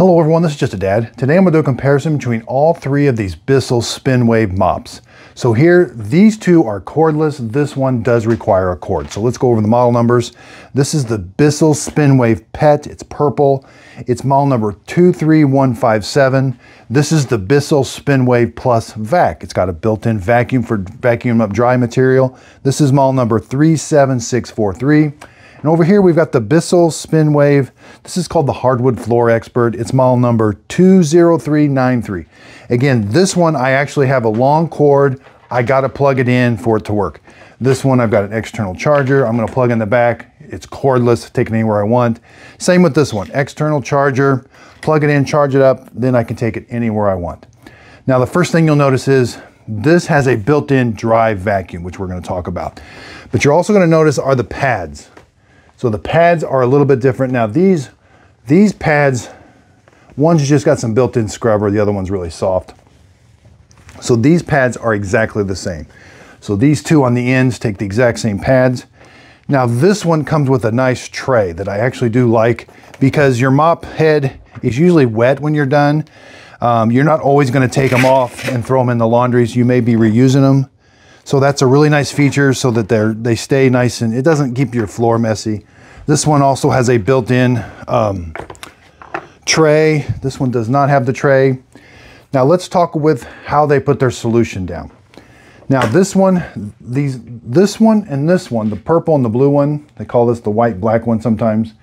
Hello everyone, this is Just a Dad. Today I'm going to do a comparison between all three of these Bissell Spin Wave mops. So here, these two are cordless. This one does require a cord. So let's go over the model numbers. This is the Bissell SpinWave Pet. It's purple. It's model number 23157. This is the Bissell SpinWave Plus Vac. It's got a built-in vacuum for vacuum up dry material. This is model number 37643. And over here we've got the Bissell Spin Wave. This is called the Hardwood Floor Expert. It's model number 20393. Again, this one I actually have a long cord. I got to plug it in for it to work. This one I've got an external charger. I'm going to plug in the back. It's cordless, take it anywhere I want. Same with this one, external charger, plug it in, charge it up, then I can take it anywhere I want. Now the first thing you'll notice is this has a built-in dry vacuum, which we're going to talk about. But you're also going to notice are the pads. So the pads are a little bit different. Now these, these pads, one's just got some built-in scrubber, the other one's really soft. So these pads are exactly the same. So these two on the ends take the exact same pads. Now this one comes with a nice tray that I actually do like because your mop head is usually wet when you're done. Um, you're not always gonna take them off and throw them in the laundries. You may be reusing them. So that's a really nice feature so that they're, they stay nice and it doesn't keep your floor messy. This one also has a built-in um, tray. This one does not have the tray. Now let's talk with how they put their solution down. Now this one, these, this one and this one, the purple and the blue one, they call this the white black one sometimes,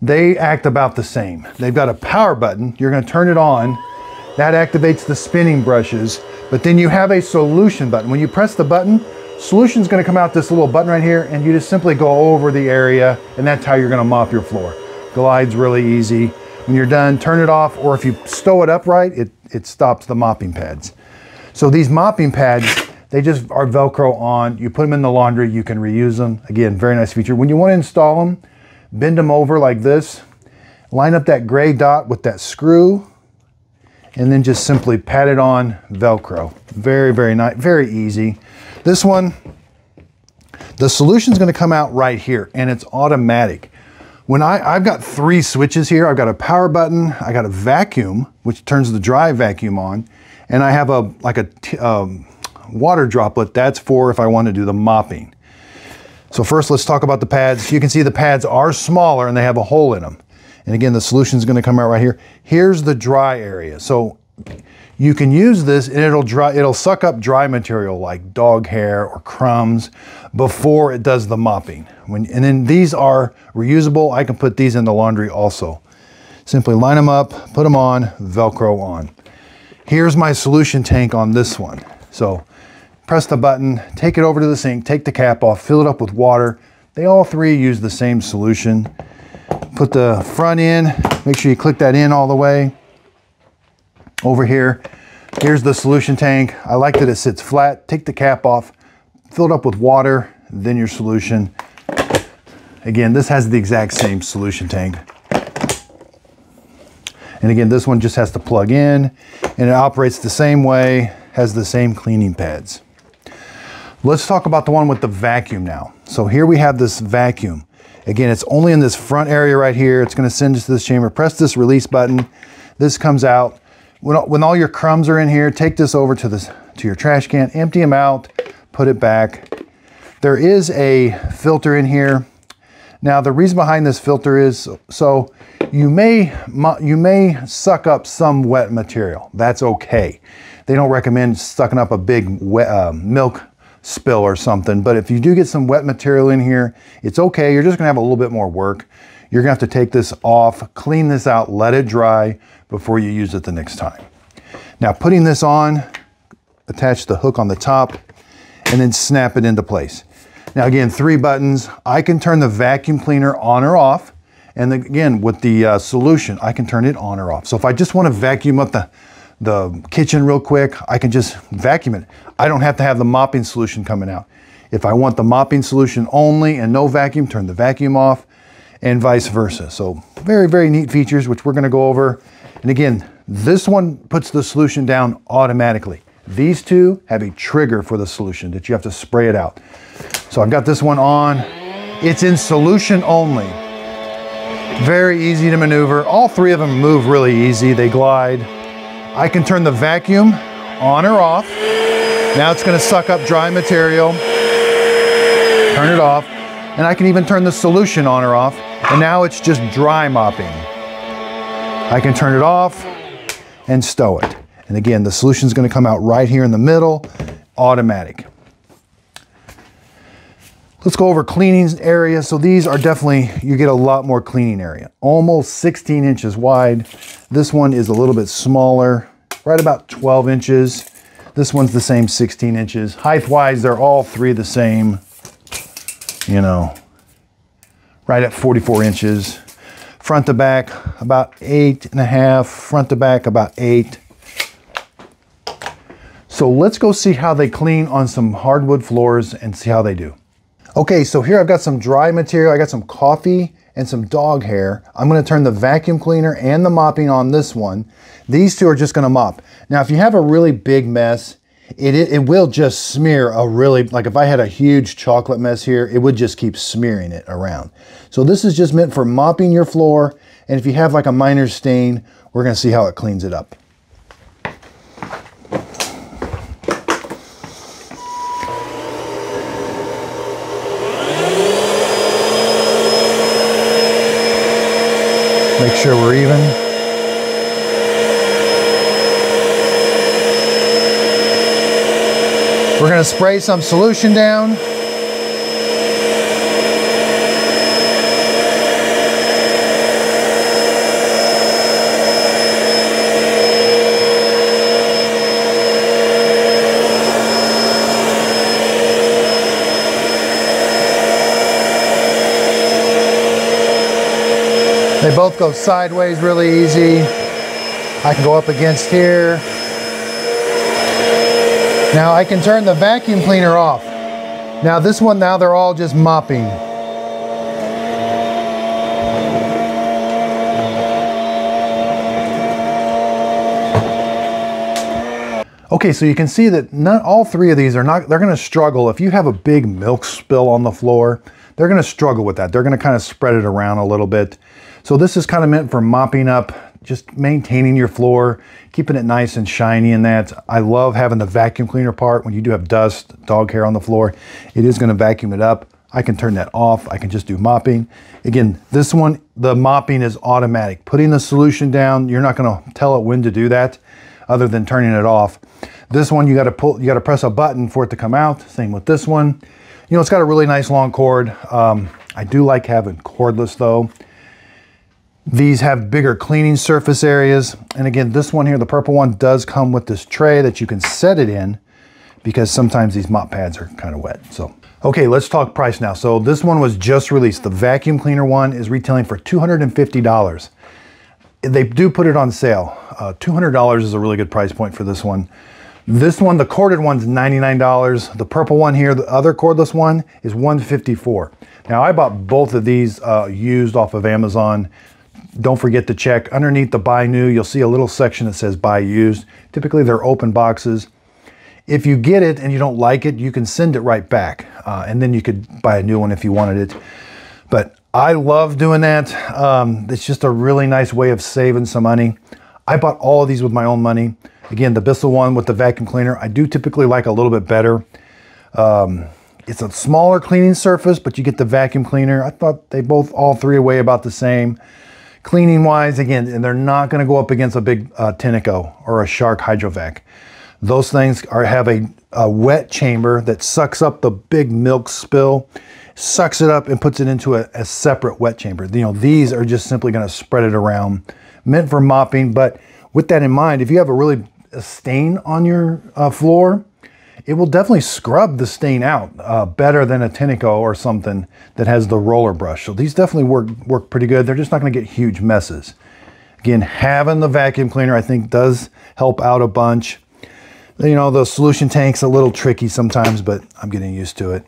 they act about the same. They've got a power button. You're gonna turn it on. That activates the spinning brushes but then you have a solution button. When you press the button, solution's gonna come out this little button right here and you just simply go over the area and that's how you're gonna mop your floor. Glides really easy. When you're done, turn it off or if you stow it upright, it, it stops the mopping pads. So these mopping pads, they just are Velcro on. You put them in the laundry, you can reuse them. Again, very nice feature. When you wanna install them, bend them over like this, line up that gray dot with that screw, and then just simply pat it on Velcro. Very, very nice, very easy. This one, the solution is gonna come out right here and it's automatic. When I, I've got three switches here, I've got a power button, I got a vacuum, which turns the dry vacuum on, and I have a like a um, water droplet, that's for if I want to do the mopping. So first let's talk about the pads. You can see the pads are smaller and they have a hole in them. And again, the solution is going to come out right here. Here's the dry area. So you can use this and it'll dry, it'll suck up dry material like dog hair or crumbs before it does the mopping. When, and then these are reusable. I can put these in the laundry also. Simply line them up, put them on, Velcro on. Here's my solution tank on this one. So press the button, take it over to the sink, take the cap off, fill it up with water. They all three use the same solution. Put the front in, make sure you click that in all the way. Over here, here's the solution tank. I like that it sits flat. Take the cap off, fill it up with water, then your solution. Again, this has the exact same solution tank. And again, this one just has to plug in and it operates the same way, has the same cleaning pads. Let's talk about the one with the vacuum now. So here we have this vacuum. Again, it's only in this front area right here. It's gonna send us to this chamber. Press this release button. This comes out. When, when all your crumbs are in here, take this over to, this, to your trash can, empty them out, put it back. There is a filter in here. Now the reason behind this filter is so you may you may suck up some wet material. That's okay. They don't recommend sucking up a big wet, uh, milk spill or something. But if you do get some wet material in here, it's okay. You're just gonna have a little bit more work. You're gonna have to take this off, clean this out, let it dry before you use it the next time. Now putting this on, attach the hook on the top and then snap it into place. Now again, three buttons. I can turn the vacuum cleaner on or off. And again, with the uh, solution, I can turn it on or off. So if I just wanna vacuum up the the kitchen real quick, I can just vacuum it. I don't have to have the mopping solution coming out. If I want the mopping solution only and no vacuum, turn the vacuum off and vice versa. So very, very neat features, which we're gonna go over. And again, this one puts the solution down automatically. These two have a trigger for the solution that you have to spray it out. So I've got this one on. It's in solution only. Very easy to maneuver. All three of them move really easy. They glide. I can turn the vacuum on or off. Now it's gonna suck up dry material. Turn it off. And I can even turn the solution on or off. And now it's just dry mopping. I can turn it off and stow it. And again, the solution is gonna come out right here in the middle, automatic. Let's go over cleaning area. So these are definitely, you get a lot more cleaning area. Almost 16 inches wide. This one is a little bit smaller, right about 12 inches. This one's the same 16 inches. Height-wise, they're all three the same, you know, right at 44 inches. Front to back, about eight and a half. Front to back, about eight. So let's go see how they clean on some hardwood floors and see how they do. Okay, so here I've got some dry material. I got some coffee and some dog hair. I'm gonna turn the vacuum cleaner and the mopping on this one. These two are just gonna mop. Now, if you have a really big mess, it, it, it, will just smear a really, like if I had a huge chocolate mess here, it would just keep smearing it around. So this is just meant for mopping your floor. And if you have like a minor stain, we're gonna see how it cleans it up. Sure we're even. We're going to spray some solution down. They both go sideways really easy. I can go up against here. Now I can turn the vacuum cleaner off. Now this one, now they're all just mopping. Okay, so you can see that not all three of these are not, they're gonna struggle. If you have a big milk spill on the floor, they're gonna struggle with that. They're gonna kind of spread it around a little bit. So this is kind of meant for mopping up, just maintaining your floor, keeping it nice and shiny and that. I love having the vacuum cleaner part when you do have dust, dog hair on the floor. It is gonna vacuum it up. I can turn that off. I can just do mopping. Again, this one, the mopping is automatic. Putting the solution down, you're not gonna tell it when to do that other than turning it off. This one, you gotta pull, you gotta press a button for it to come out. Same with this one. You know, it's got a really nice long cord. Um, I do like having cordless though. These have bigger cleaning surface areas. And again, this one here, the purple one, does come with this tray that you can set it in because sometimes these mop pads are kind of wet. So, okay, let's talk price now. So this one was just released. The vacuum cleaner one is retailing for $250. They do put it on sale. Uh, $200 is a really good price point for this one. This one, the corded one's $99. The purple one here, the other cordless one, is 154. Now I bought both of these uh, used off of Amazon. Don't forget to check underneath the buy new, you'll see a little section that says buy used. Typically they're open boxes. If you get it and you don't like it, you can send it right back. Uh, and then you could buy a new one if you wanted it. But I love doing that. Um, it's just a really nice way of saving some money. I bought all of these with my own money. Again, the Bissell one with the vacuum cleaner, I do typically like a little bit better. Um, it's a smaller cleaning surface, but you get the vacuum cleaner. I thought they both, all three weigh about the same. Cleaning wise, again, and they're not going to go up against a big uh, Tineco or a Shark Hydrovac. Those things are have a, a wet chamber that sucks up the big milk spill, sucks it up and puts it into a, a separate wet chamber. You know, these are just simply going to spread it around, meant for mopping. But with that in mind, if you have a really a stain on your uh, floor, it will definitely scrub the stain out uh, better than a Tineco or something that has the roller brush. So these definitely work, work pretty good. They're just not gonna get huge messes. Again, having the vacuum cleaner I think does help out a bunch. You know, the solution tank's a little tricky sometimes, but I'm getting used to it.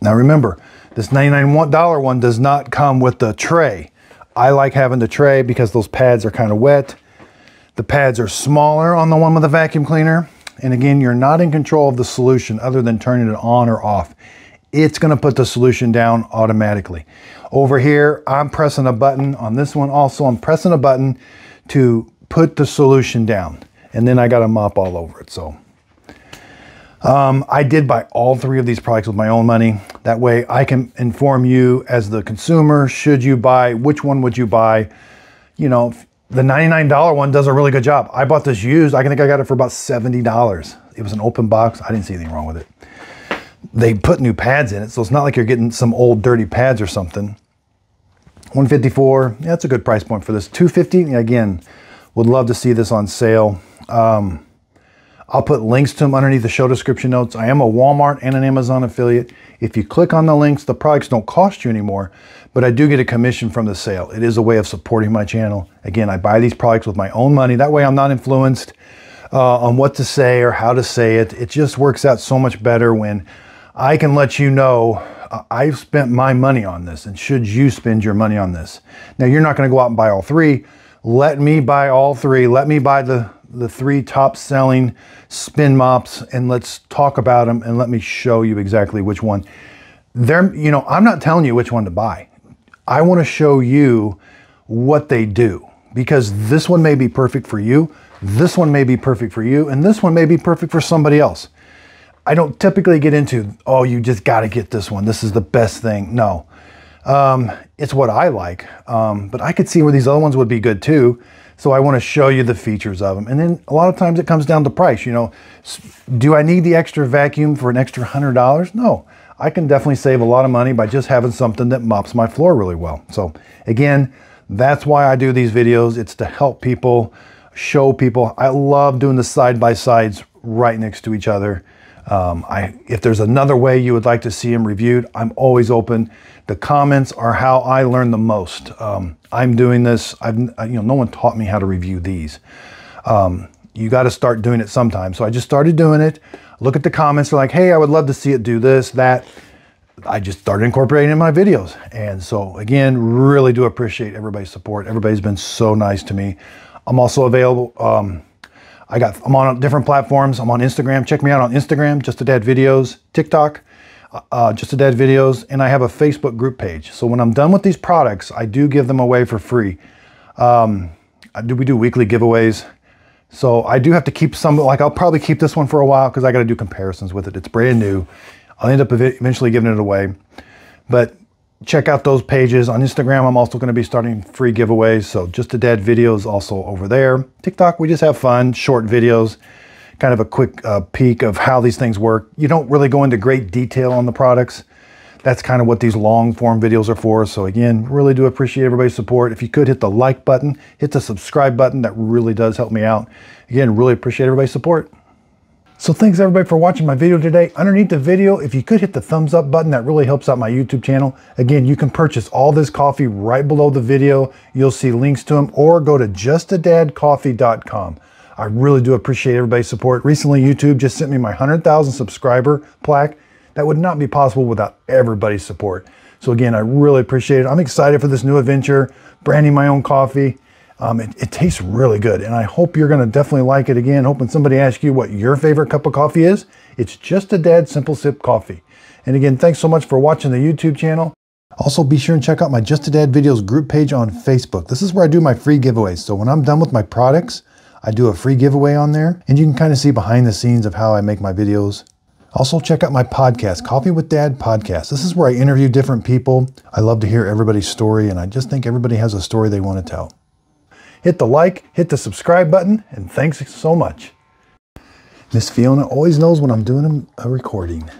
Now remember, this $99 one does not come with the tray. I like having the tray because those pads are kind of wet. The pads are smaller on the one with the vacuum cleaner. And again, you're not in control of the solution other than turning it on or off. It's gonna put the solution down automatically. Over here, I'm pressing a button. On this one also, I'm pressing a button to put the solution down. And then I got a mop all over it, so. Um, I did buy all three of these products with my own money. That way I can inform you as the consumer, should you buy, which one would you buy? You know, the $99 one does a really good job. I bought this used, I think I got it for about $70. It was an open box. I didn't see anything wrong with it. They put new pads in it, so it's not like you're getting some old dirty pads or something. 154, yeah, that's a good price point for this. 250, again, would love to see this on sale. Um, I'll put links to them underneath the show description notes. I am a Walmart and an Amazon affiliate. If you click on the links, the products don't cost you anymore, but I do get a commission from the sale. It is a way of supporting my channel. Again, I buy these products with my own money. That way I'm not influenced uh, on what to say or how to say it. It just works out so much better when I can let you know uh, I've spent my money on this and should you spend your money on this. Now you're not gonna go out and buy all three. Let me buy all three. Let me buy the the three top selling spin mops and let's talk about them and let me show you exactly which one. They're, you know, I'm not telling you which one to buy. I want to show you what they do because this one may be perfect for you, this one may be perfect for you, and this one may be perfect for somebody else. I don't typically get into, oh, you just got to get this one. This is the best thing. No, um, it's what I like. Um, but I could see where these other ones would be good too. So I want to show you the features of them. And then a lot of times it comes down to price. You know, do I need the extra vacuum for an extra $100? No, I can definitely save a lot of money by just having something that mops my floor really well. So again, that's why I do these videos. It's to help people, show people. I love doing the side-by-sides right next to each other. Um, I, if there's another way you would like to see them reviewed, I'm always open. The comments are how I learn the most. Um, I'm doing this. I've, you know, no one taught me how to review these. Um, you got to start doing it sometime. So I just started doing it. Look at the comments. They're like, hey, I would love to see it do this, that. I just started incorporating in my videos. And so again, really do appreciate everybody's support. Everybody's been so nice to me. I'm also available. Um, I got, I'm on different platforms. I'm on Instagram. Check me out on Instagram, Just a Dad Videos, TikTok, uh, Just a Dad Videos, and I have a Facebook group page. So when I'm done with these products, I do give them away for free. Um, do we do weekly giveaways? So I do have to keep some, like I'll probably keep this one for a while because I got to do comparisons with it. It's brand new. I'll end up eventually giving it away. But check out those pages. On Instagram, I'm also going to be starting free giveaways. So just a dad videos also over there. TikTok, we just have fun, short videos, kind of a quick uh, peek of how these things work. You don't really go into great detail on the products. That's kind of what these long form videos are for. So again, really do appreciate everybody's support. If you could hit the like button, hit the subscribe button, that really does help me out. Again, really appreciate everybody's support. So thanks everybody for watching my video today. Underneath the video, if you could hit the thumbs up button, that really helps out my YouTube channel. Again, you can purchase all this coffee right below the video. You'll see links to them or go to justadadcoffee.com. I really do appreciate everybody's support. Recently, YouTube just sent me my 100,000 subscriber plaque. That would not be possible without everybody's support. So again, I really appreciate it. I'm excited for this new adventure, branding my own coffee. Um, it, it, tastes really good, and I hope you're going to definitely like it again. Hoping somebody asks you what your favorite cup of coffee is. It's just a dad simple sip coffee. And again, thanks so much for watching the YouTube channel. Also, be sure and check out my Just a Dad Videos group page on Facebook. This is where I do my free giveaways. So when I'm done with my products, I do a free giveaway on there, and you can kind of see behind the scenes of how I make my videos. Also, check out my podcast, Coffee with Dad Podcast. This is where I interview different people. I love to hear everybody's story, and I just think everybody has a story they want to tell. Hit the like, hit the subscribe button, and thanks so much. Miss Fiona always knows when I'm doing a recording.